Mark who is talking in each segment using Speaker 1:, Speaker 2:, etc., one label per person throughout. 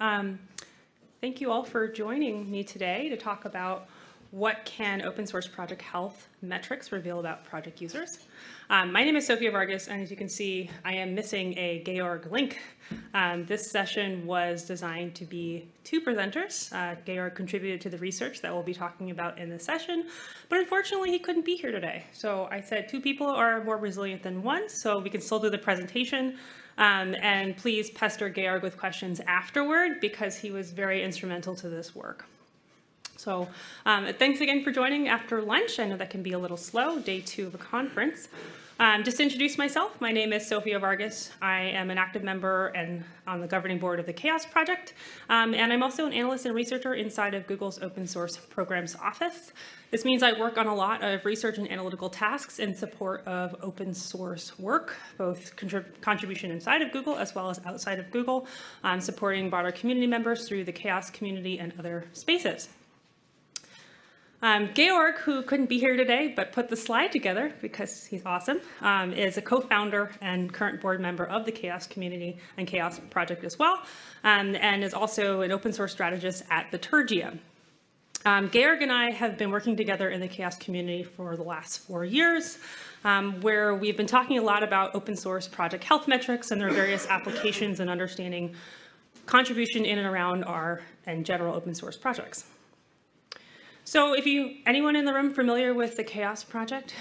Speaker 1: Um, thank you all for joining me today to talk about what can open source project health metrics reveal about project users. Um, my name is Sophia Vargas, and as you can see, I am missing a Georg Link. Um, this session was designed to be two presenters. Uh, Georg contributed to the research that we'll be talking about in this session, but unfortunately he couldn't be here today. So I said two people are more resilient than one, so we can still do the presentation. Um, and please pester Georg with questions afterward because he was very instrumental to this work. So um, thanks again for joining after lunch. I know that can be a little slow, day two of a conference. Um, just to introduce myself, my name is Sophia Vargas. I am an active member and on the governing board of the CHAOSS Project, um, and I'm also an analyst and researcher inside of Google's Open Source Programs Office. This means I work on a lot of research and analytical tasks in support of open source work, both contrib contribution inside of Google as well as outside of Google, um, supporting broader community members through the CHAOSS community and other spaces. Um, Georg, who couldn't be here today but put the slide together because he's awesome, um, is a co-founder and current board member of the CHAOSS community and CHAOSS project as well, um, and is also an open source strategist at Bitergia. Um, Georg and I have been working together in the CHAOSS community for the last four years, um, where we've been talking a lot about open source project health metrics and their various applications and understanding contribution in and around our and general open source projects. So if you, anyone in the room familiar with the CHAOSS project?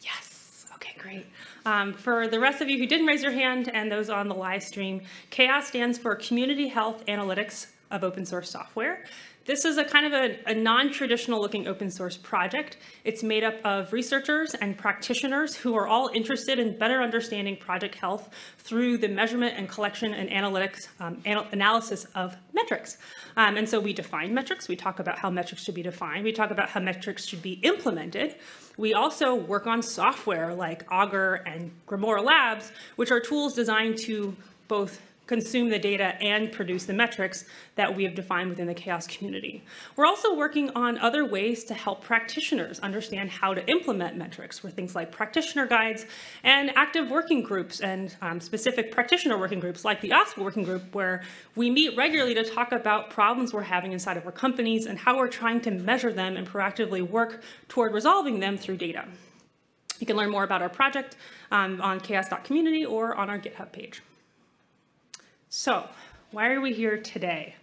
Speaker 1: Yes, okay, great. Um, for the rest of you who didn't raise your hand and those on the live stream, CHAOSS stands for Community Health Analytics of Open Source Software. This is a kind of a, a non-traditional looking open source project. It's made up of researchers and practitioners who are all interested in better understanding project health through the measurement and collection and analytics um, anal analysis of metrics. Um, and so we define metrics. We talk about how metrics should be defined. We talk about how metrics should be implemented. We also work on software like Augur and Grimoire Labs, which are tools designed to both consume the data and produce the metrics that we have defined within the CHAOSS community. We're also working on other ways to help practitioners understand how to implement metrics for things like practitioner guides and active working groups and um, specific practitioner working groups like the OSPO working group where we meet regularly to talk about problems we're having inside of our companies and how we're trying to measure them and proactively work toward resolving them through data. You can learn more about our project um, on chaoss.community or on our GitHub page. So, why are we here today?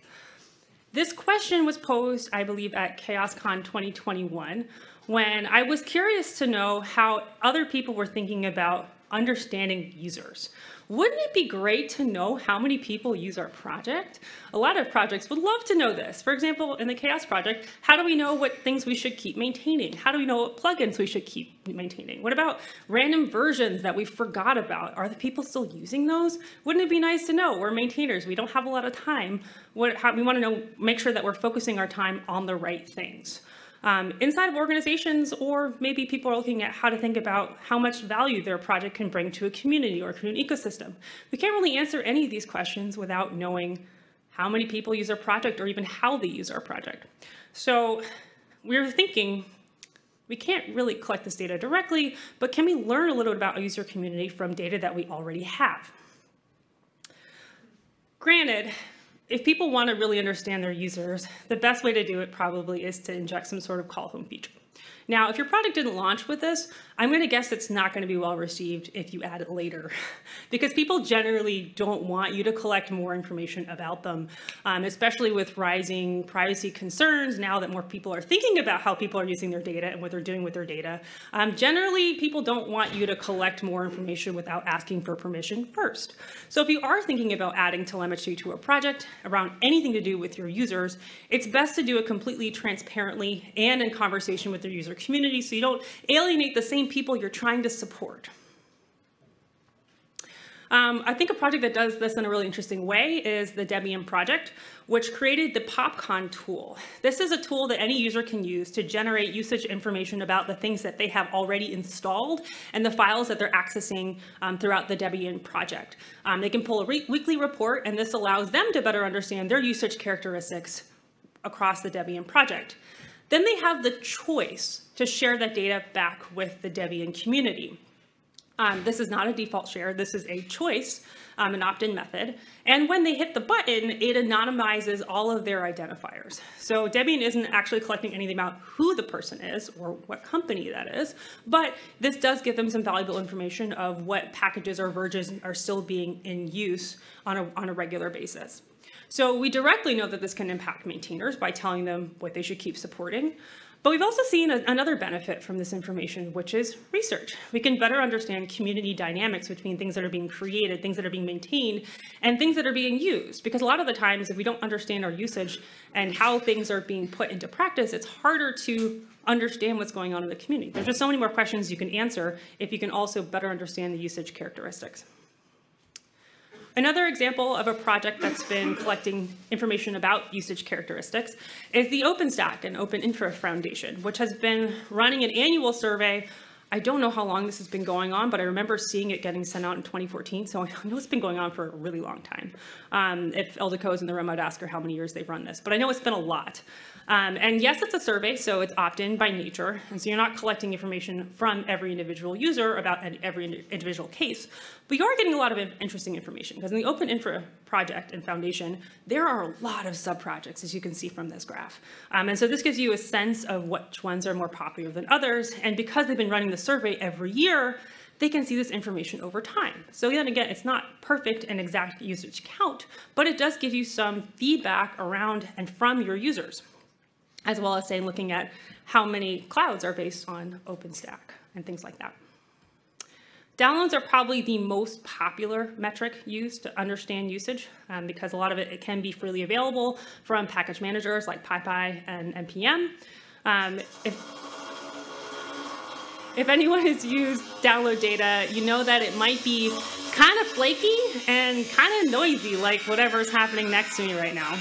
Speaker 1: This question was posed, I believe, at CHAOSScon 2021, when I was curious to know how other people were thinking about understanding users. Wouldn't it be great to know how many people use our project? A lot of projects would love to know this. For example, in the CHAOSS project, how do we know what things we should keep maintaining? How do we know what plugins we should keep maintaining? What about random versions that we forgot about? Are the people still using those? Wouldn't it be nice to know? We're maintainers. We don't have a lot of time. What, how, we want to know, make sure that we're focusing our time on the right things um, inside of organizations, or maybe people are looking at how to think about how much value their project can bring to a community or an ecosystem. We can't really answer any of these questions without knowing how many people use our project or even how they use our project. So we are thinking, we can't really collect this data directly, but can we learn a little bit about a user community from data that we already have? Granted, if people want to really understand their users, the best way to do it probably is to inject some sort of call home feature. Now, if your product didn't launch with this, I'm going to guess it's not going to be well received if you add it later, because people generally don't want you to collect more information about them, um, especially with rising privacy concerns now that more people are thinking about how people are using their data and what they're doing with their data. Um, generally, people don't want you to collect more information without asking for permission first. So if you are thinking about adding telemetry to a project around anything to do with your users, it's best to do it completely transparently and in conversation with their user community so you don't alienate the same people you're trying to support. Um, I think a project that does this in a really interesting way is the Debian project, which created the PopCon tool. This is a tool that any user can use to generate usage information about the things that they have already installed and the files that they're accessing um, throughout the Debian project. Um, they can pull a re weekly report, and this allows them to better understand their usage characteristics across the Debian project. Then they have the choice to share that data back with the Debian community. Um, this is not a default share. This is a choice, um, an opt-in method. And when they hit the button, it anonymizes all of their identifiers. So Debian isn't actually collecting anything about who the person is or what company that is, but this does give them some valuable information of what packages or versions are still being in use on a, on a regular basis. So we directly know that this can impact maintainers by telling them what they should keep supporting. But we've also seen a, another benefit from this information, which is research. We can better understand community dynamics between things that are being created, things that are being maintained, and things that are being used. Because a lot of the times, if we don't understand our usage and how things are being put into practice, it's harder to understand what's going on in the community. There's just so many more questions you can answer if you can also better understand the usage characteristics. Another example of a project that's been collecting information about usage characteristics is the OpenStack and Open Infra Foundation, which has been running an annual survey. I don't know how long this has been going on, but I remember seeing it getting sent out in 2014, so I know it's been going on for a really long time. Um, if Ildiko is in the room, I'd ask her how many years they've run this, but I know it's been a lot. Um, and yes, it's a survey, so it's opt-in by nature, and so you're not collecting information from every individual user about every individual case, but you are getting a lot of interesting information, because in the Open Infra project and foundation, there are a lot of sub-projects, as you can see from this graph. Um, and so this gives you a sense of which ones are more popular than others, and because they've been running the survey every year, they can see this information over time. So then again, it's not perfect and exact usage count, but it does give you some feedback around and from your users as well as saying looking at how many clouds are based on OpenStack and things like that. Downloads are probably the most popular metric used to understand usage um, because a lot of it, it, can be freely available from package managers like PyPI and NPM. Um, if, if anyone has used download data, you know that it might be kind of flaky and kind of noisy, like whatever's happening next to me right now.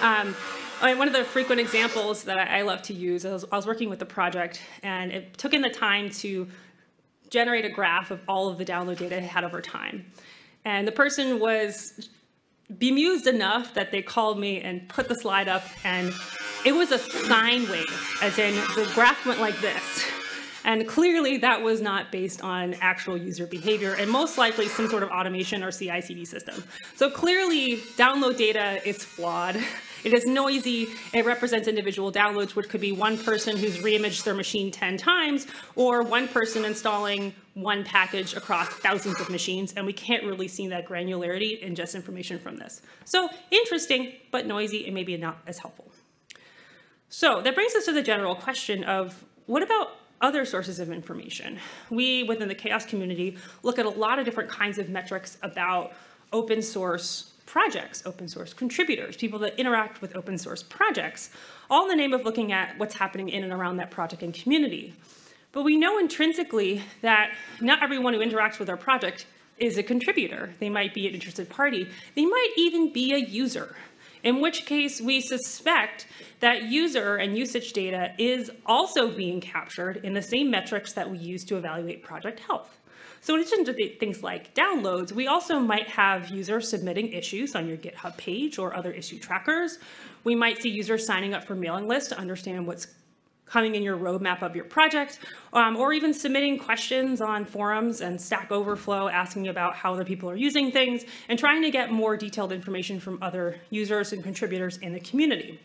Speaker 1: Um, I mean, one of the frequent examples that I love to use, I was, I was working with the project and it took in the time to generate a graph of all of the download data it had over time. And the person was bemused enough that they called me and put the slide up and it was a sine wave, as in the graph went like this. And clearly that was not based on actual user behavior and most likely some sort of automation or CI CD system. So clearly download data is flawed. It is noisy. It represents individual downloads, which could be one person who's reimaged their machine 10 times, or one person installing one package across thousands of machines, and we can't really see that granularity in just information from this. So interesting, but noisy, and maybe not as helpful. So that brings us to the general question of what about other sources of information? We, within the CHAOSS community, look at a lot of different kinds of metrics about open source projects, open source contributors, people that interact with open source projects, all in the name of looking at what's happening in and around that project and community. But we know intrinsically that not everyone who interacts with our project is a contributor. They might be an interested party. They might even be a user, in which case we suspect that user and usage data is also being captured in the same metrics that we use to evaluate project health. So in addition to things like downloads, we also might have users submitting issues on your GitHub page or other issue trackers. We might see users signing up for mailing lists to understand what's coming in your roadmap of your project, um, or even submitting questions on forums and Stack Overflow asking about how other people are using things and trying to get more detailed information from other users and contributors in the community.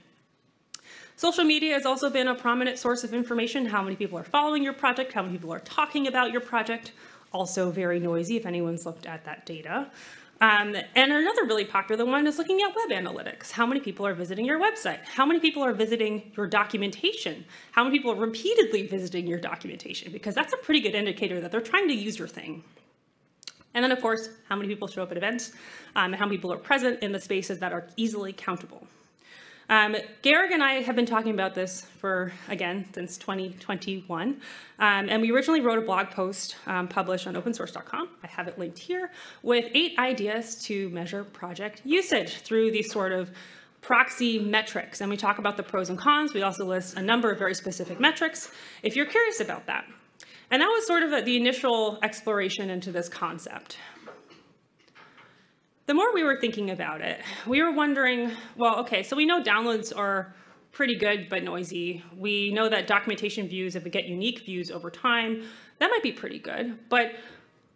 Speaker 1: Social media has also been a prominent source of information, how many people are following your project, how many people are talking about your project also very noisy if anyone's looked at that data. Um, and another really popular one is looking at web analytics. How many people are visiting your website? How many people are visiting your documentation? How many people are repeatedly visiting your documentation? Because that's a pretty good indicator that they're trying to use your thing. And then, of course, how many people show up at events um, and how many people are present in the spaces that are easily countable. Um, Georg and I have been talking about this for, again, since 2021. Um, and we originally wrote a blog post um, published on opensource.com. I have it linked here with eight ideas to measure project usage through these sort of proxy metrics. And we talk about the pros and cons. We also list a number of very specific metrics if you're curious about that. And that was sort of the initial exploration into this concept the more we were thinking about it, we were wondering, well, okay, so we know downloads are pretty good but noisy. We know that documentation views, if we get unique views over time, that might be pretty good. But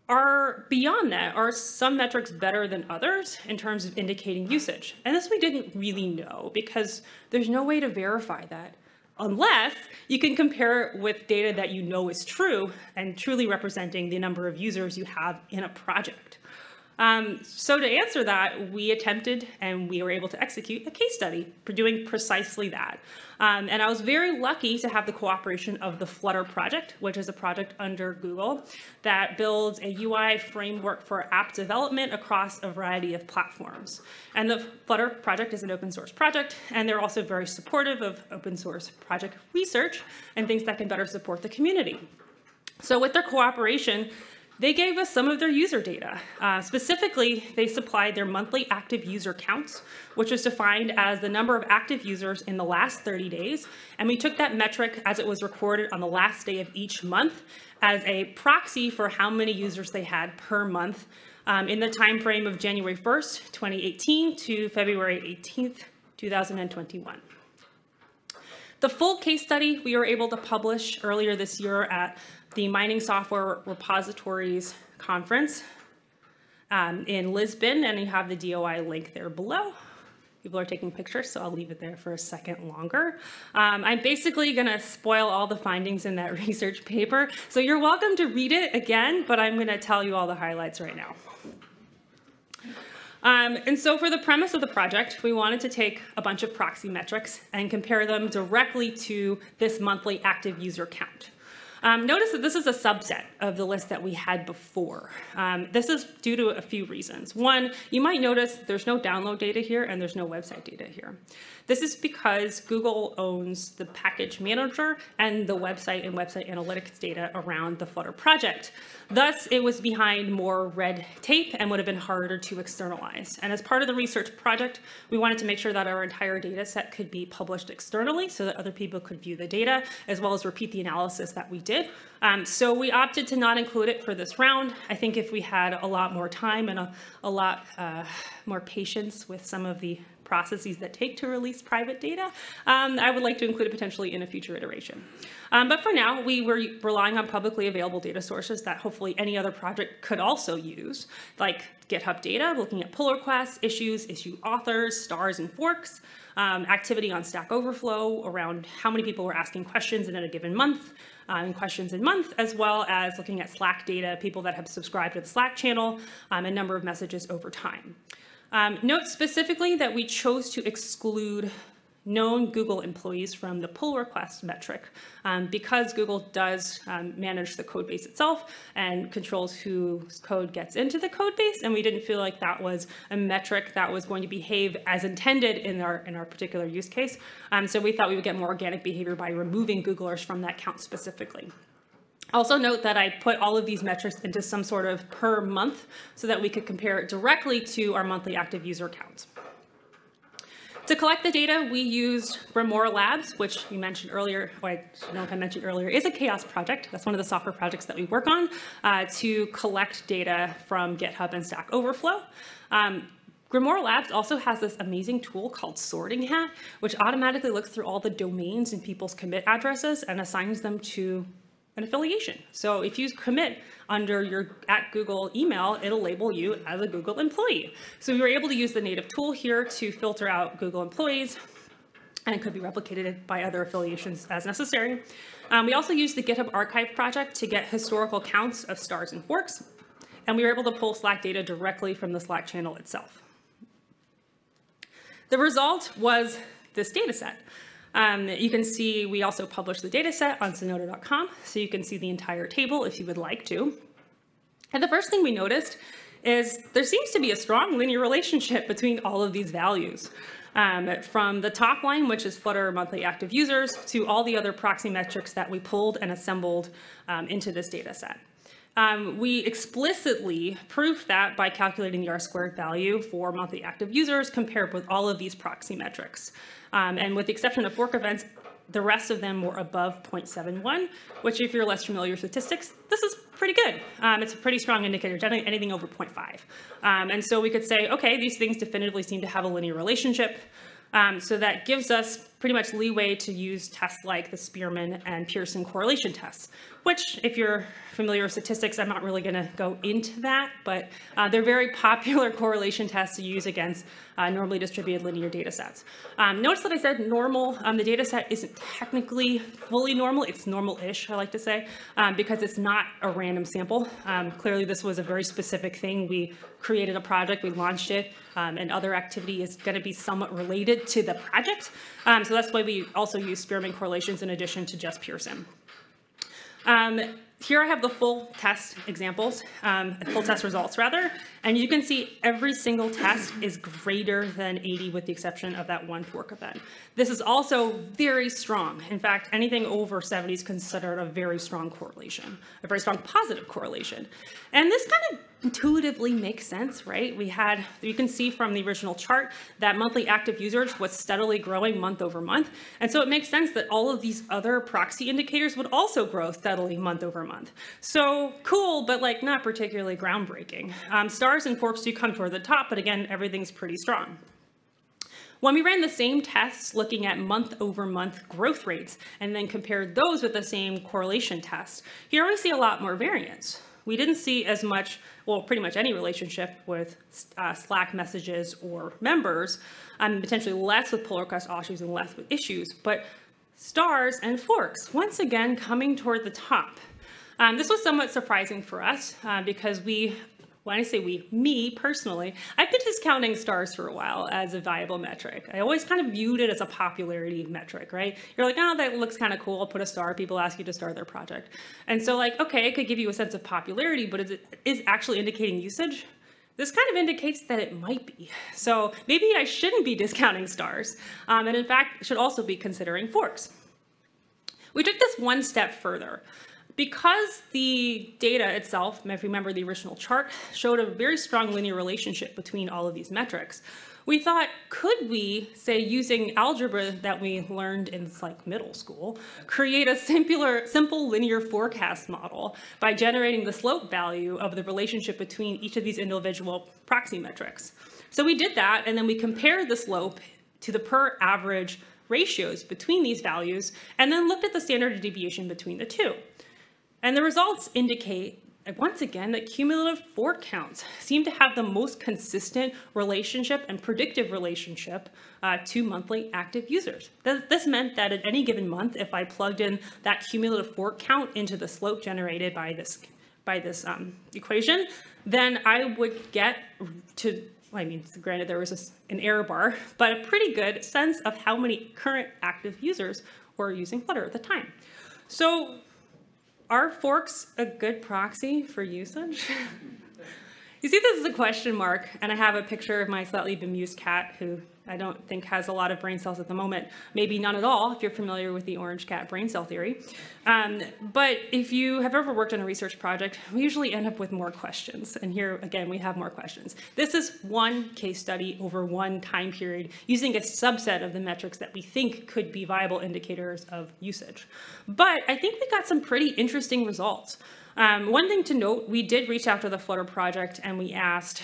Speaker 1: are beyond that, are some metrics better than others in terms of indicating usage? And this we didn't really know because there's no way to verify that unless you can compare it with data that you know is true and truly representing the number of users you have in a project. Um, so to answer that, we attempted and we were able to execute a case study for doing precisely that. Um, and I was very lucky to have the cooperation of the Flutter project, which is a project under Google that builds a UI framework for app development across a variety of platforms. And the Flutter project is an open source project, and they're also very supportive of open source project research and things that can better support the community. So with their cooperation, they gave us some of their user data. Uh, specifically, they supplied their monthly active user counts, which was defined as the number of active users in the last 30 days. And we took that metric as it was recorded on the last day of each month as a proxy for how many users they had per month um, in the time frame of January 1st, 2018 to February 18th, 2021. The full case study we were able to publish earlier this year at the Mining Software Repositories Conference um, in Lisbon, and you have the DOI link there below. People are taking pictures, so I'll leave it there for a second longer. Um, I'm basically going to spoil all the findings in that research paper, so you're welcome to read it again, but I'm going to tell you all the highlights right now. Um, and so for the premise of the project, we wanted to take a bunch of proxy metrics and compare them directly to this monthly active user count. Um, notice that this is a subset of the list that we had before. Um, this is due to a few reasons. One, you might notice there's no download data here and there's no website data here. This is because Google owns the package manager and the website and website analytics data around the Flutter project. Thus, it was behind more red tape and would have been harder to externalize. And as part of the research project, we wanted to make sure that our entire data set could be published externally so that other people could view the data, as well as repeat the analysis that we did. Um, so we opted to not include it for this round. I think if we had a lot more time and a, a lot uh, more patience with some of the processes that take to release private data, um, I would like to include it potentially in a future iteration. Um, but for now, we were relying on publicly available data sources that hopefully any other project could also use, like GitHub data, looking at pull requests, issues, issue authors, stars and forks, um, activity on Stack Overflow around how many people were asking questions in a given month, um, questions in month, as well as looking at Slack data, people that have subscribed to the Slack channel, um, and number of messages over time. Um, note specifically that we chose to exclude known Google employees from the pull request metric um, because Google does um, manage the code base itself and controls whose code gets into the code base. And we didn't feel like that was a metric that was going to behave as intended in our, in our particular use case. Um, so we thought we would get more organic behavior by removing Googlers from that count specifically. Also note that I put all of these metrics into some sort of per month so that we could compare it directly to our monthly active user counts. To collect the data, we used Grimoire Labs, which you mentioned earlier, or I don't know if I mentioned earlier, is a CHAOSS project. That's one of the software projects that we work on uh, to collect data from GitHub and Stack Overflow. Um, Grimoire Labs also has this amazing tool called Sorting Hat, which automatically looks through all the domains and people's commit addresses and assigns them to an affiliation. So if you commit under your at Google email, it'll label you as a Google employee. So we were able to use the native tool here to filter out Google employees and it could be replicated by other affiliations as necessary. Um, we also used the GitHub archive project to get historical counts of stars and forks, and we were able to pull Slack data directly from the Slack channel itself. The result was this data set. Um, you can see we also publish the data set on Zenodo.com, so you can see the entire table if you would like to. And the first thing we noticed is there seems to be a strong linear relationship between all of these values. Um, from the top line, which is Flutter monthly active users, to all the other proxy metrics that we pulled and assembled um, into this data set. Um, we explicitly proved that by calculating the R-squared value for monthly active users compared with all of these proxy metrics. Um, and with the exception of fork events, the rest of them were above 0.71, which if you're less familiar with statistics, this is pretty good. Um, it's a pretty strong indicator, generally anything over 0.5. Um, and so we could say, okay, these things definitively seem to have a linear relationship. Um, so that gives us pretty much leeway to use tests like the Spearman and Pearson correlation tests, which if you're familiar with statistics, I'm not really gonna go into that, but uh, they're very popular correlation tests to use against uh, normally distributed linear data sets. Um, notice that I said normal, um, the data set isn't technically fully normal, it's normal-ish, I like to say, um, because it's not a random sample. Um, clearly this was a very specific thing. We created a project, we launched it, um, and other activity is gonna be somewhat related to the project. Um, so that's why we also use Spearman correlations in addition to just Pearson. Um, here I have the full test examples, um, full test results rather, and you can see every single test is greater than 80 with the exception of that one fork event. This is also very strong. In fact, anything over 70 is considered a very strong correlation, a very strong positive correlation. And this kind of intuitively makes sense, right? We had, you can see from the original chart that monthly active users was steadily growing month over month. And so it makes sense that all of these other proxy indicators would also grow steadily month over month. So cool, but like not particularly groundbreaking. Um, stars and forks do come toward the top, but again, everything's pretty strong. When we ran the same tests looking at month over month growth rates and then compared those with the same correlation test, here we see a lot more variance. We didn't see as much, well, pretty much any relationship with uh, Slack messages or members, um, potentially less with pull request issues and less with issues, but stars and forks, once again, coming toward the top. Um, this was somewhat surprising for us uh, because we when I say we, me personally, I've been discounting stars for a while as a viable metric. I always kind of viewed it as a popularity metric, right? You're like, oh, that looks kind of cool. I'll put a star. People ask you to start their project. And so like, okay, it could give you a sense of popularity, but is it is actually indicating usage? This kind of indicates that it might be. So maybe I shouldn't be discounting stars, um, and in fact, should also be considering forks. We took this one step further. Because the data itself, if you remember the original chart, showed a very strong linear relationship between all of these metrics, we thought, could we, say, using algebra that we learned in like middle school, create a simpler, simple linear forecast model by generating the slope value of the relationship between each of these individual proxy metrics. So we did that, and then we compared the slope to the per average ratios between these values, and then looked at the standard deviation between the two. And the results indicate once again, that cumulative fork counts seem to have the most consistent relationship and predictive relationship uh, to monthly active users. This meant that at any given month, if I plugged in that cumulative fork count into the slope generated by this, by this um, equation, then I would get to, well, I mean, granted there was a, an error bar, but a pretty good sense of how many current active users were using Flutter at the time. So are forks a good proxy for usage? you see this is a question mark, and I have a picture of my slightly bemused cat who I don't think has a lot of brain cells at the moment. Maybe none at all if you're familiar with the orange cat brain cell theory. Um, but if you have ever worked on a research project, we usually end up with more questions. And here, again, we have more questions. This is one case study over one time period using a subset of the metrics that we think could be viable indicators of usage. But I think we got some pretty interesting results. Um, one thing to note, we did reach out to the Flutter project and we asked,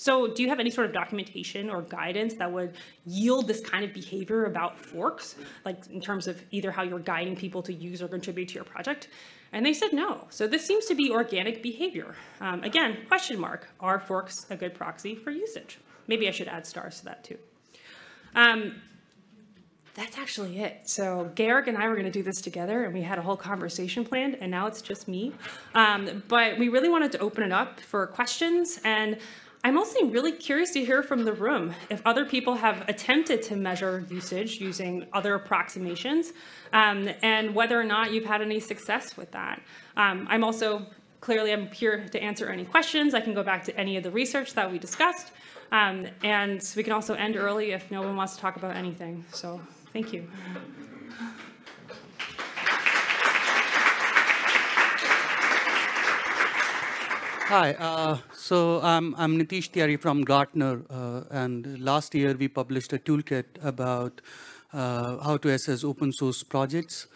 Speaker 1: so do you have any sort of documentation or guidance that would yield this kind of behavior about forks, like in terms of either how you're guiding people to use or contribute to your project? And they said no. So this seems to be organic behavior. Um, again, question mark, are forks a good proxy for usage? Maybe I should add stars to that too. Um, that's actually it. So Georg and I were going to do this together, and we had a whole conversation planned, and now it's just me. Um, but we really wanted to open it up for questions, and I'm also really curious to hear from the room if other people have attempted to measure usage using other approximations um, and whether or not you've had any success with that. Um, I'm also, clearly I'm here to answer any questions. I can go back to any of the research that we discussed. Um, and we can also end early if no one wants to talk about anything. So thank you.
Speaker 2: Hi, uh, so I'm, I'm Nitish Tiwari from Gartner, uh, and last year we published a toolkit about uh, how to assess open source projects.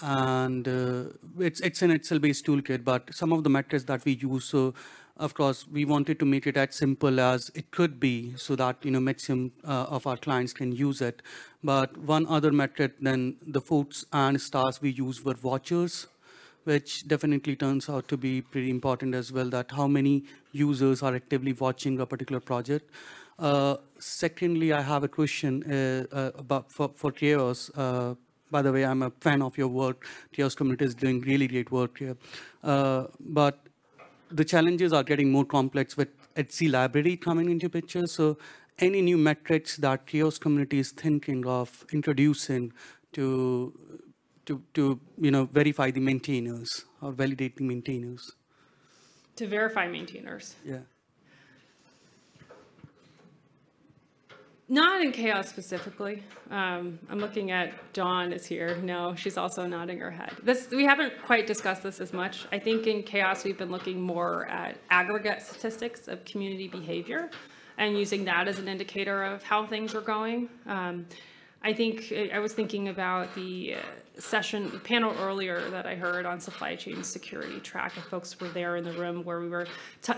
Speaker 2: And uh, it's, it's an Excel-based toolkit, but some of the metrics that we use, so of course, we wanted to make it as simple as it could be so that, you know, maximum uh, of our clients can use it. But one other metric than the votes and stars we use were watchers, which definitely turns out to be pretty important as well, that how many users are actively watching a particular project. Uh, secondly, I have a question uh, uh, about for, for CHAOSS. Uh, by the way, I'm a fan of your work. CHAOSS community is doing really great work here. Uh, but the challenges are getting more complex with XZ library coming into picture. So any new metrics that CHAOSS community is thinking of introducing to, to, to you know, verify the maintainers or validate the maintainers?
Speaker 1: To verify maintainers.
Speaker 2: Yeah.
Speaker 1: Not in CHAOSS specifically. Um, I'm looking at Dawn is here. No, she's also nodding her head. This we haven't quite discussed this as much. I think in CHAOSS we've been looking more at aggregate statistics of community behavior and using that as an indicator of how things are going. Um, I think I was thinking about the uh, session, panel earlier that I heard on supply chain security track. If folks were there in the room where we were,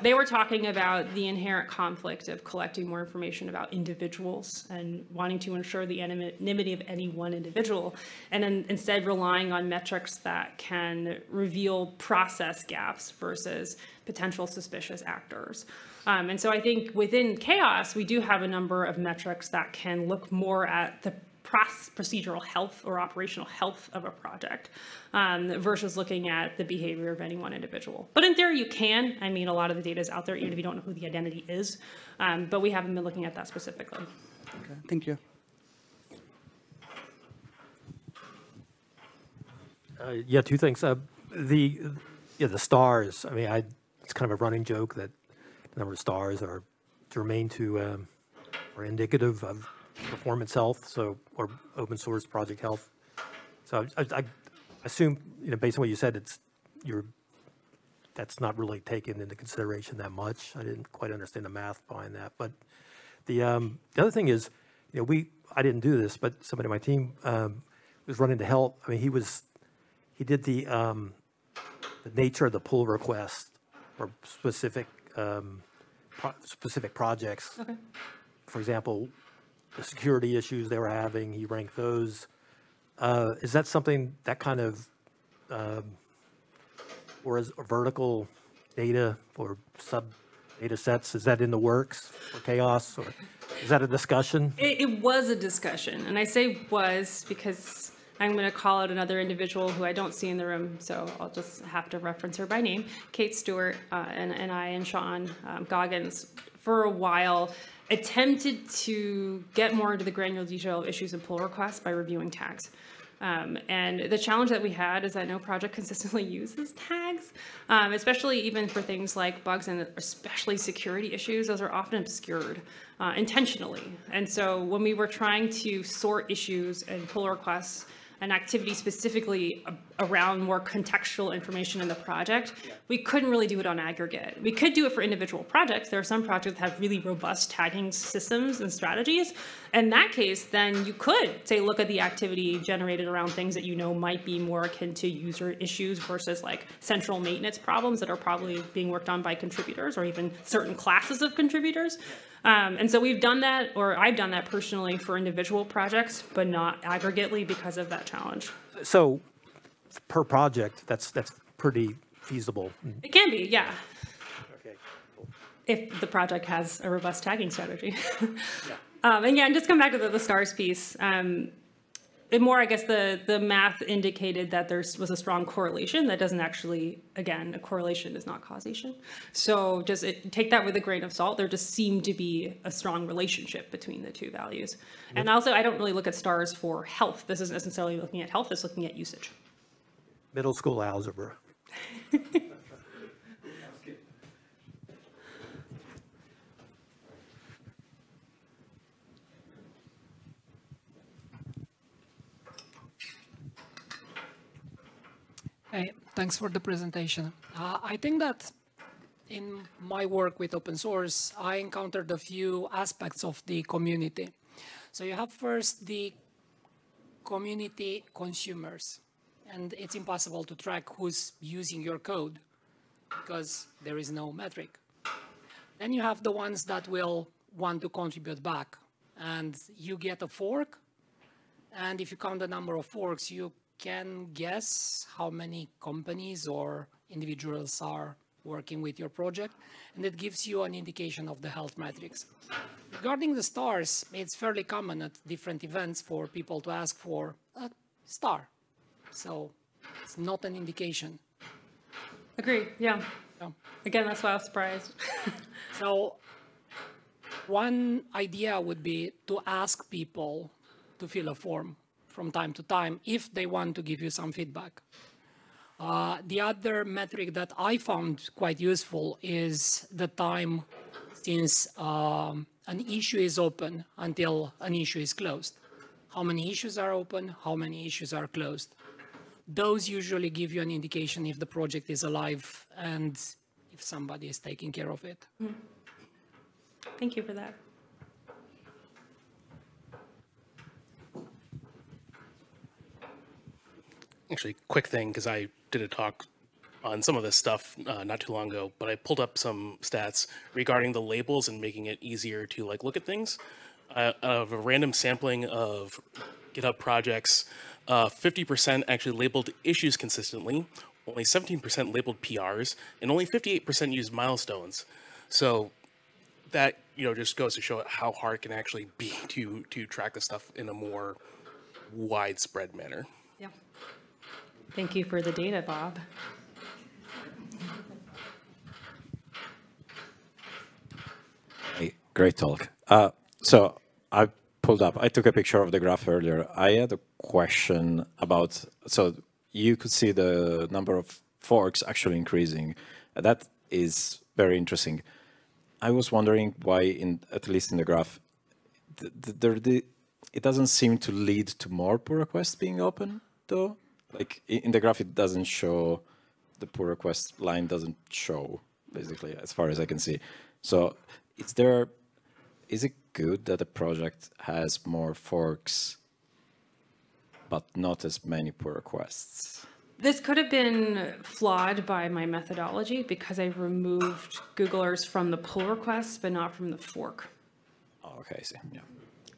Speaker 1: they were talking about the inherent conflict of collecting more information about individuals and wanting to ensure the anonymity of any one individual, and then instead relying on metrics that can reveal process gaps versus potential suspicious actors. Um, and so I think within CHAOSS, we do have a number of metrics that can look more at the procedural health or operational health of a project um, versus looking at the behavior of any one individual. But in theory, you can. I mean, a lot of the data is out there, even if you don't know who the identity is. Um, but we haven't been looking at that specifically.
Speaker 2: Okay, thank you.
Speaker 3: Uh, yeah, two things. Uh, the yeah, the stars. I mean, I it's kind of a running joke that the number of stars are germane to um, or indicative of performance health, so or open source project health. So I, I, I assume you know based on what you said, it's you're that's not really taken into consideration that much. I didn't quite understand the math behind that, but the um, the other thing is, you know, we I didn't do this, but somebody on my team um, was running to help. I mean, he was he did the um, the nature of the pull request or specific um, pro specific projects.
Speaker 1: Okay.
Speaker 3: For example, the security issues they were having, he ranked those. Uh, is that something that kind of, um, or is vertical data or sub data sets, is that in the works for CHAOSS or is that a discussion?
Speaker 1: It, it was a discussion, and I say was because I'm going to call out another individual who I don't see in the room, so I'll just have to reference her by name. Kate Stewart uh, and, and I and Sean um, Goggins for a while attempted to get more into the granular detail of issues and pull requests by reviewing tags. Um, and the challenge that we had is that no project consistently uses tags, um, especially even for things like bugs and especially security issues. Those are often obscured uh, intentionally. And so when we were trying to sort issues and pull requests an activity specifically around more contextual information in the project, we couldn't really do it on aggregate. We could do it for individual projects. There are some projects that have really robust tagging systems and strategies. In that case, then you could say, look at the activity generated around things that you know might be more akin to user issues versus like central maintenance problems that are probably being worked on by contributors or even certain classes of contributors. Um, and so we've done that, or I've done that personally for individual projects, but not aggregately because of that challenge.
Speaker 3: So per project, that's, that's pretty feasible.
Speaker 1: It can be, yeah.
Speaker 3: Okay.
Speaker 1: If the project has a robust tagging strategy. yeah. Um, and yeah, and just come back to the, the stars piece. Um, more, I guess the, the math indicated that there was a strong correlation. That doesn't actually, again, a correlation is not causation. So just it, take that with a grain of salt. There just seemed to be a strong relationship between the two values. Yep. And also, I don't really look at stars for health. This isn't necessarily looking at health, it's looking at usage.
Speaker 3: Middle school algebra.
Speaker 4: Hey, thanks for the presentation. Uh, I think that in my work with open source, I encountered a few aspects of the community. So you have first the community consumers, and it's impossible to track who's using your code because there is no metric. Then you have the ones that will want to contribute back, and you get a fork. And if you count the number of forks, you can guess how many companies or individuals are working with your project, and it gives you an indication of the health metrics. Regarding the stars, it's fairly common at different events for people to ask for a star. So it's not an indication.
Speaker 1: Agree, yeah.
Speaker 4: Yeah.
Speaker 1: Again, that's why I was surprised.
Speaker 4: So one idea would be to ask people to fill a form from time to time if they want to give you some feedback. Uh, the other metric that I found quite useful is the time since um, an issue is open until an issue is closed. How many issues are open? How many issues are closed? Those usually give you an indication if the project is alive and if somebody is taking care of it.
Speaker 1: Thank you for that.
Speaker 5: Actually quick thing because I did a talk on some of this stuff uh, not too long ago, but I pulled up some stats regarding the labels and making it easier to like look at things. Uh, of a random sampling of GitHub projects, uh, 50% actually labeled issues consistently, only 17% labeled PRs, and only 58% used milestones. So that you know just goes to show how hard it can actually be to to track this stuff in a more widespread manner.
Speaker 1: Thank you for the data, Bob.
Speaker 6: Hey, Great talk. Uh, so I pulled up, I took a picture of the graph earlier. I had a question about, so you could see the number of forks actually increasing. That is very interesting. I was wondering why, in at least in the graph, th- th- there the, it doesn't seem to lead to more pull requests being open, though. Like in the graph, it doesn't show the pull request line doesn't show basically, as far as I can see. So, is there is it good that a project has more forks, but not as many pull requests?
Speaker 1: This could have been flawed by my methodology because I removed Googlers from the pull requests, but not from the fork.
Speaker 6: Oh, okay, I see. Yeah.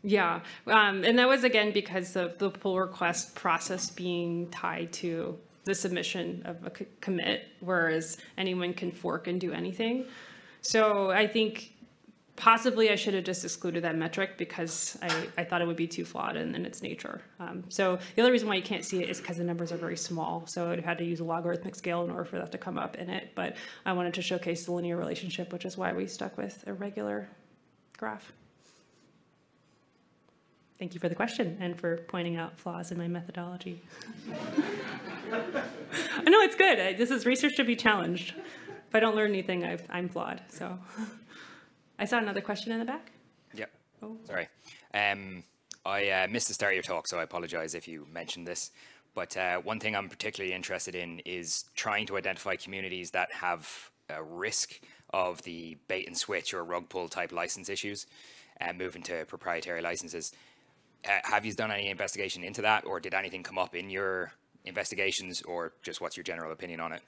Speaker 1: Yeah, um, and that was again because of the pull request process being tied to the submission of a commit, whereas anyone can fork and do anything. So I think possibly I should have just excluded that metric because I, I thought it would be too flawed in, in its nature. Um, so the other reason why you can't see it is because the numbers are very small. So I'd have had to use a logarithmic scale in order for that to come up in it. But I wanted to showcase the linear relationship, which is why we stuck with a regular graph. Thank you for the question and for pointing out flaws in my methodology. I know it's good. I- This is research to be challenged. If I don't learn anything, I've, I'm flawed. So I saw another question in the back.
Speaker 7: Yep.
Speaker 1: Oh.
Speaker 7: Sorry. Um, I uh, missed the start of your talk, so I apologize if you mentioned this. But uh, one thing I'm particularly interested in is trying to identify communities that have a risk of the bait and switch or rug pull type license issues and moving to proprietary licenses. Uh, have you done any investigation into that, or did anything come up in your investigations, or just what's your general opinion on it?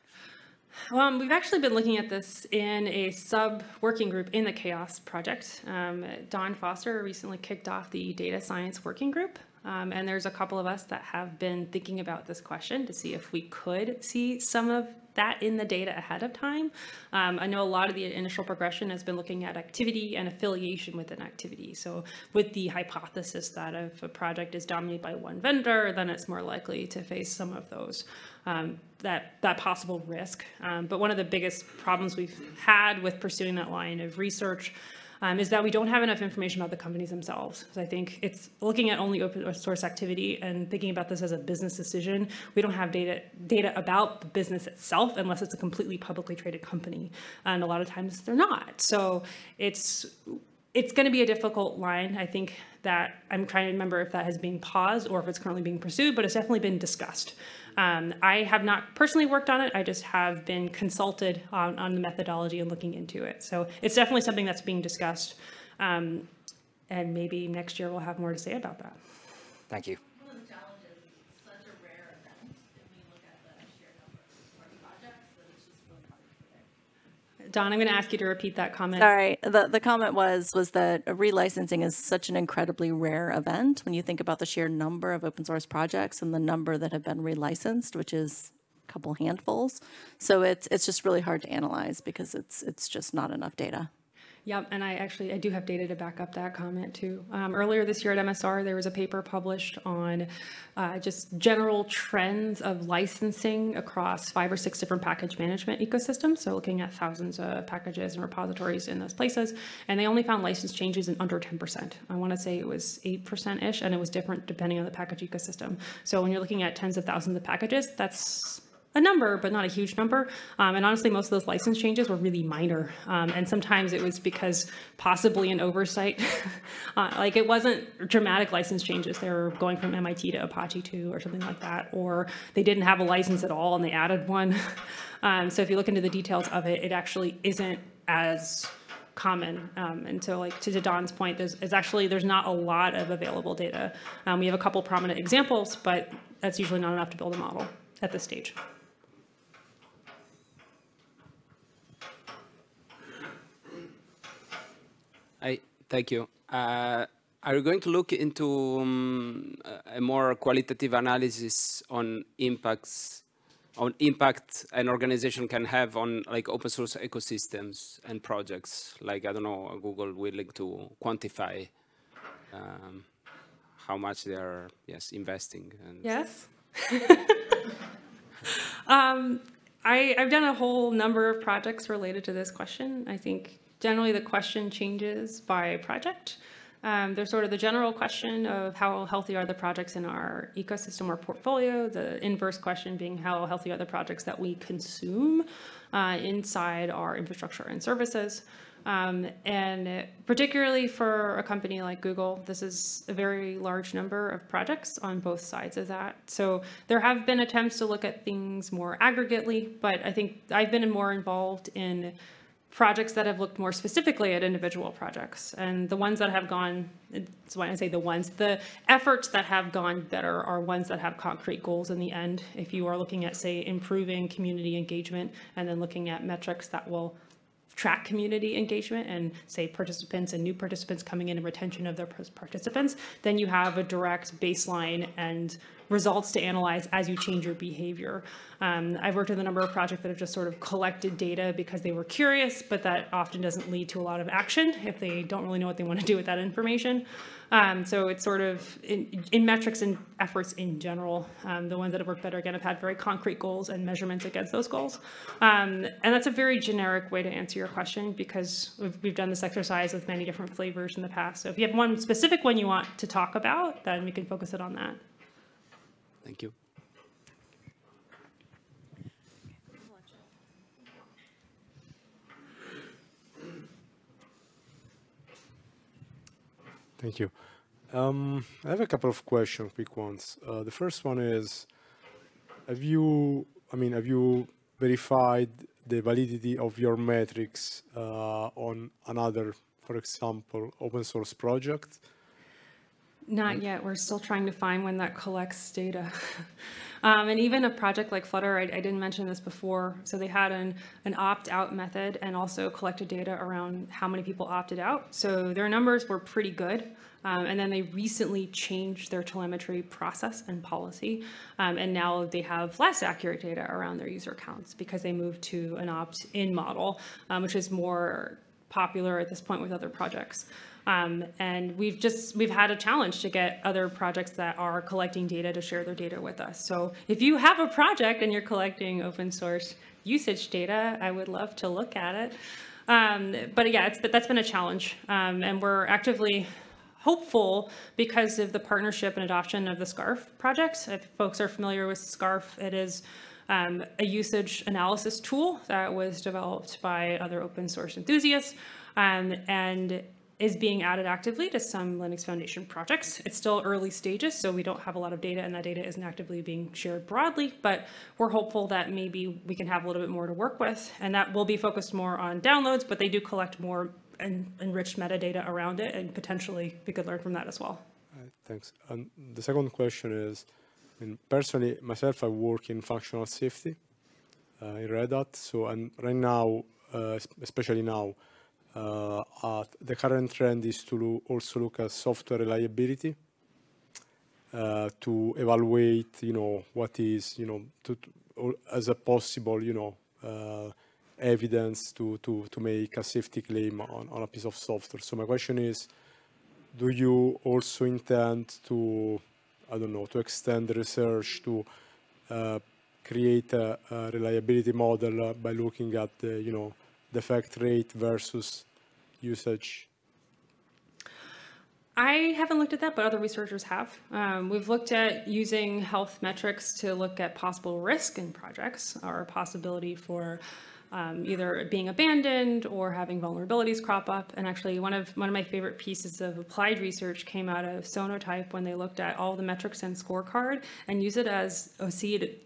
Speaker 1: Um, we've actually been looking at this in a sub working group in the CHAOSS Project. Um, Dawn Foster recently kicked off the data science working group. Um, and there's a couple of us that have been thinking about this question to see if we could see some of that in the data ahead of time. Um, I know a lot of the initial progression has been looking at activity and affiliation within activity. So with the hypothesis that if a project is dominated by one vendor, then it's more likely to face some of those um, that that possible risk. Um, but one of the biggest problems we've had with pursuing that line of research um, is that we don't have enough information about the companies themselves. So I think it's looking at only open source activity and thinking about this as a business decision. We don't have data data about the business itself unless it's a completely publicly traded company, and a lot of times they're not. So it's it's going to be a difficult line. I think that I'm trying to remember if that has been paused or if it's currently being pursued, but it's definitely been discussed. Um, I have not personally worked on it. I just have been consulted on, on the methodology and looking into it. So it's definitely something that's being discussed. Um, and maybe next year we'll have more to say about that.
Speaker 7: Thank you.
Speaker 8: One of the challenges, it's such a rare event, if we look at the sheer number of projects, that it's just really hard to predict.
Speaker 1: Dawn, I'm going to mm-hmm. ask you to repeat that comment.
Speaker 9: Sorry, the, the comment was, was that relicensing is such an incredibly rare event when you think about the sheer number of open source projects and the number that have been relicensed, which is a couple handfuls. So it's, it's just really hard to analyze because it's, it's just not enough data.
Speaker 1: Yep, and I actually, I do have data to back up that comment too. Um, earlier this year at MSR, there was a paper published on uh, just general trends of licensing across five or six different package management ecosystems. So looking at thousands of packages and repositories in those places. And they only found license changes in under 10%. I want to say it was 8%-ish, and it was different depending on the package ecosystem. So when you're looking at tens of thousands of packages, that's a number, but not a huge number. Um, and honestly, most of those license changes were really minor. Um, and sometimes it was because possibly an oversight. uh, like it wasn't dramatic license changes. They were going from MIT to Apache 2 or something like that. Or they didn't have a license at all and they added one. um, so if you look into the details of it, it actually isn't as common. Um, and so like to Dawn's point, there's, there's actually, there's not a lot of available data. Um, we have a couple prominent examples, but that's usually not enough to build a model at this stage.
Speaker 10: I thank you. Uh, are you going to look into um, a more qualitative analysis on impacts, on impact an organization can have on like open source ecosystems and projects? Like I don't know, Google willing to quantify um, how much they are yes investing. And
Speaker 1: Yes. um, I, I've done a whole number of projects related to this question. I think generally the question changes by project. Um, there's sort of the general question of how healthy are the projects in our ecosystem or portfolio, the inverse question being how healthy are the projects that we consume uh, inside our infrastructure and services. Um, and particularly for a company like Google, this is a very large number of projects on both sides of that. So there have been attempts to look at things more aggregately, but I think I've been more involved in projects that have looked more specifically at individual projects. And the ones that have gone, it's when I say the ones, the efforts that have gone better are ones that have concrete goals in the end. If you are looking at, say, improving community engagement and then looking at metrics that will track community engagement and say participants and new participants coming in and retention of their participants, then you have a direct baseline and results to analyze as you change your behavior. Um, I've worked with a number of projects that have just sort of collected data because they were curious, but that often doesn't lead to a lot of action if they don't really know what they want to do with that information. Um, so it's sort of in, in, metrics and efforts in general, um, the ones that have worked better again have had very concrete goals and measurements against those goals. Um, and that's a very generic way to answer your question because we've, we've done this exercise with many different flavors in the past. So if you have one specific one you want to talk about, then we can focus it on that.
Speaker 10: Thank you.
Speaker 11: Thank you. Um, I have a couple of questions, quick ones. Uh, the first one is, have you, I mean, have you verified the validity of your metrics uh, on another, for example, open source project?
Speaker 1: Not yet. We're still trying to find one that collects data. um, and even a project like Flutter, I, I, didn't mention this before. So they had an, an opt-out method and also collected data around how many people opted out. So their numbers were pretty good. Um, and then they recently changed their telemetry process and policy. Um, and now they have less accurate data around their user accounts because they moved to an opt-in model, um, which is more popular at this point with other projects. Um, and we've just, we've had a challenge to get other projects that are collecting data to share their data with us. So if you have a project and you're collecting open source usage data, I would love to look at it. Um, but yeah, it's, that's been a challenge. Um, and we're actively hopeful because of the partnership and adoption of the SCARF project. If folks are familiar with SCARF, it is um, a usage analysis tool that was developed by other open source enthusiasts. Um, and is being added actively to some Linux Foundation projects. It's still early stages, so we don't have a lot of data and that data isn't actively being shared broadly, but we're hopeful that maybe we can have a little bit more to work with and that will be focused more on downloads, but they do collect more en enriched metadata around it and potentially we could learn from that as well.
Speaker 11: Thanks. And the second question is, I mean, personally, myself, I work in functional safety uh, in Red Hat. So, and right now, uh, especially now, the current trend is to also look at software reliability uh, to evaluate, you know, what is, you know, to, as a possible, you know, uh, evidence to, to, to make a safety claim on, on a piece of software. So my question is, do you also intend to, I don't know, to extend the research to uh, create a, a reliability model uh, by looking at the, you know, defect rate versus usage?
Speaker 1: I haven't looked at that, but other researchers have. Um, we've looked at using health metrics to look at possible risk in projects or possibility for um, either being abandoned or having vulnerabilities crop up. And actually, one of one of my favorite pieces of applied research came out of Sonatype when they looked at all the metrics and scorecard and use it as a seed.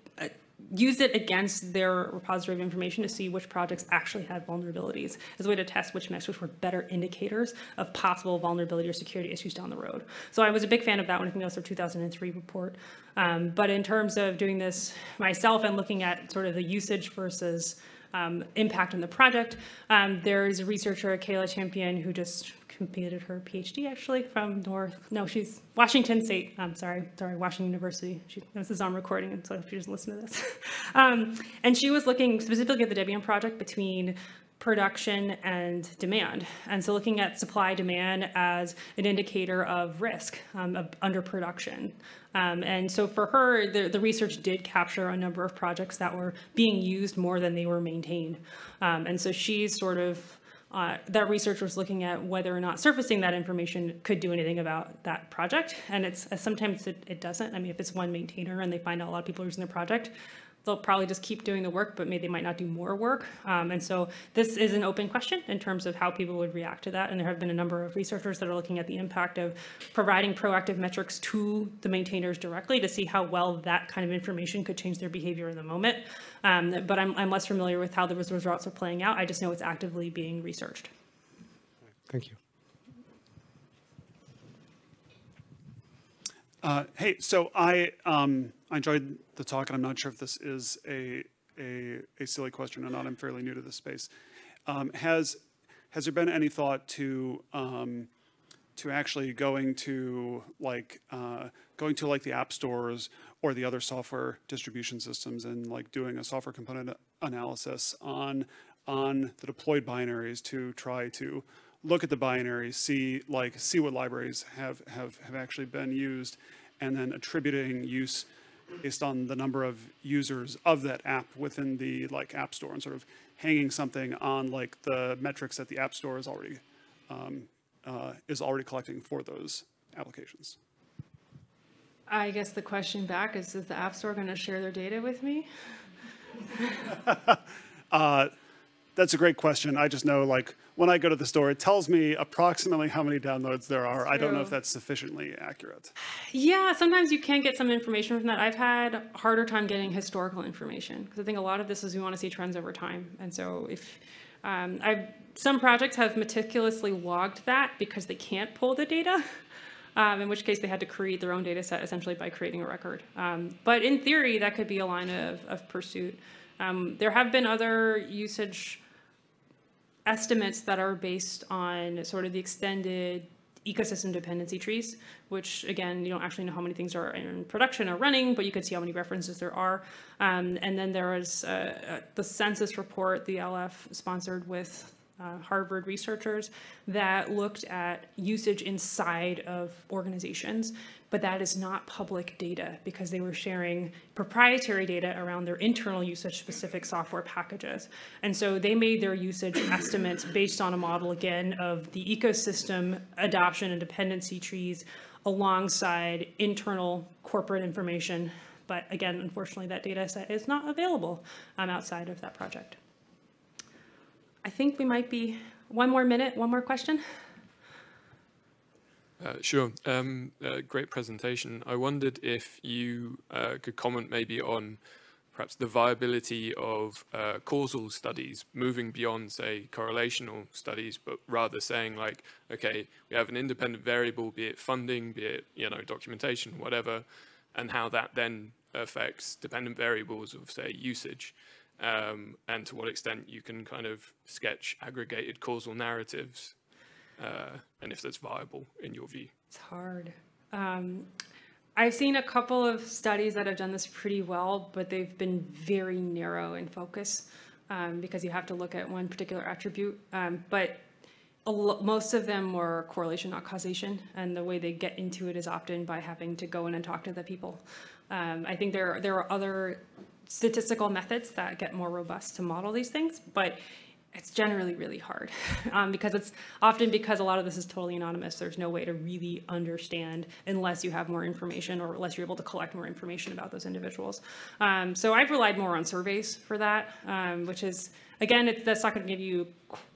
Speaker 1: Uh, use it against their repository of information to see which projects actually had vulnerabilities as a way to test which metrics were better indicators of possible vulnerability or security issues down the road. So I was a big fan of that one. I think that was their 2003 report. Um, but in terms of doing this myself and looking at sort of the usage versus um, impact on the project. Um, there's a researcher, Kaylea Champion, who just completed her PhD actually from North, no, she's Washington State, I'm sorry, sorry, Washington University. She, this is on recording, and so if you just listen to this. um, and she was looking specifically at the Debian project between production and demand. And so looking at supply demand as an indicator of risk um, of underproduction. Um, and so for her, the, the research did capture a number of projects that were being used more than they were maintained. Um, and so she's sort of uh, that research was looking at whether or not surfacing that information could do anything about that project. And it's uh, sometimes it, it doesn't. I mean, if it's one maintainer and they find out a lot of people are using their project, they'll probably just keep doing the work, but maybe they might not do more work. Um, and so this is an open question in terms of how people would react to that. And there have been a number of researchers that are looking at the impact of providing proactive metrics to the maintainers directly to see how well that kind of information could change their behavior in the moment. Um, but I'm, I'm less familiar with how the results are playing out. I just know it's actively being researched.
Speaker 11: Thank you.
Speaker 12: Uh, hey, so I um, I enjoyed the talk, and I'm not sure if this is a a, a silly question or not. I'm fairly new to this space. Um, has has there been any thought to um, to actually going to like uh, going to like the app stores or the other software distribution systems and like doing a software component analysis on on the deployed binaries to try to look at the binaries, see like see what libraries have have have actually been used, and then attributing use based on the number of users of that app within the like app store and sort of hanging something on like the metrics that the app store is already um, uh, is already collecting for those applications.
Speaker 1: I guess the question back is, is the App Store going to share their data with me?
Speaker 12: Uh, that's a great question. I just know, like, when I go to the store, it tells me approximately how many downloads there are. I don't know if that's sufficiently accurate.
Speaker 1: Yeah, sometimes you can get some information from that. I've had a harder time getting historical information because I think a lot of this is we want to see trends over time. And so if um, I've some projects have meticulously logged that because they can't pull the data. Um, in which case they had to create their own data set essentially by creating a record. Um, but in theory, that could be a line of, of pursuit. Um, there have been other usage estimates that are based on sort of the extended ecosystem dependency trees, which again, you don't actually know how many things are in production or running, but you could see how many references there are. Um, and then there is uh, uh, the census report, the LF sponsored with uh, Harvard researchers that looked at usage inside of organizations, but that is not public data because they were sharing proprietary data around their internal usage specific software packages. And so they made their usage estimates based on a model again of the ecosystem adoption and dependency trees alongside internal corporate information. But again, unfortunately, that data set is not available um, outside of that project. I think we might be, one more minute, one more question?
Speaker 13: Uh, sure. Um, uh, great presentation. I wondered if you uh, could comment maybe on perhaps the viability of uh, causal studies, moving beyond, say, correlational studies, but rather saying like, okay, we have an independent variable, be it funding, be it you know documentation, whatever, and how that then affects dependent variables of say usage. Um, and to what extent you can kind of sketch aggregated causal narratives, uh, and if that's viable in your view.
Speaker 1: It's hard. Um, I've seen a couple of studies that have done this pretty well, but they've been very narrow in focus um, because you have to look at one particular attribute. Um, but most of them were correlation, not causation, and the way they get into it is often by having to go in and talk to the people. Um, I think there there are other statistical methods that get more robust to model these things, but it's generally really hard um, because it's often because a lot of this is totally anonymous. There's no way to really understand unless you have more information or unless you're able to collect more information about those individuals. Um, so I've relied more on surveys for that, um, which is, again, it's, that's not going to give you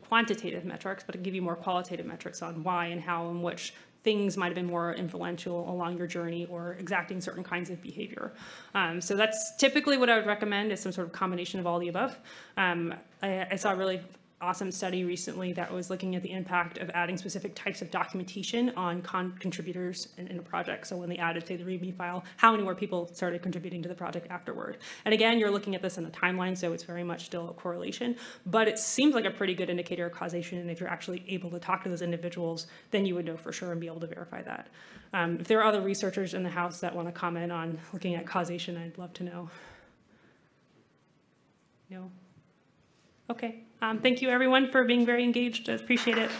Speaker 1: quantitative metrics, but it'll give you more qualitative metrics on why and how and which things might have been more influential along your journey or exacting certain kinds of behavior. Um, so that's typically what I would recommend is some sort of combination of all the above. Um, I, I saw a really awesome study recently that was looking at the impact of adding specific types of documentation on con- contributors in, in a project. So when they added, say, the README file, how many more people started contributing to the project afterward? And again, you're looking at this in a timeline, so it's very much still a correlation, but it seems like a pretty good indicator of causation. And if you're actually able to talk to those individuals, then you would know for sure and be able to verify that. Um, if there are other researchers in the house that want to comment on looking at causation, I'd love to know. No? Okay. Um, thank you, everyone, for being very engaged. I appreciate it.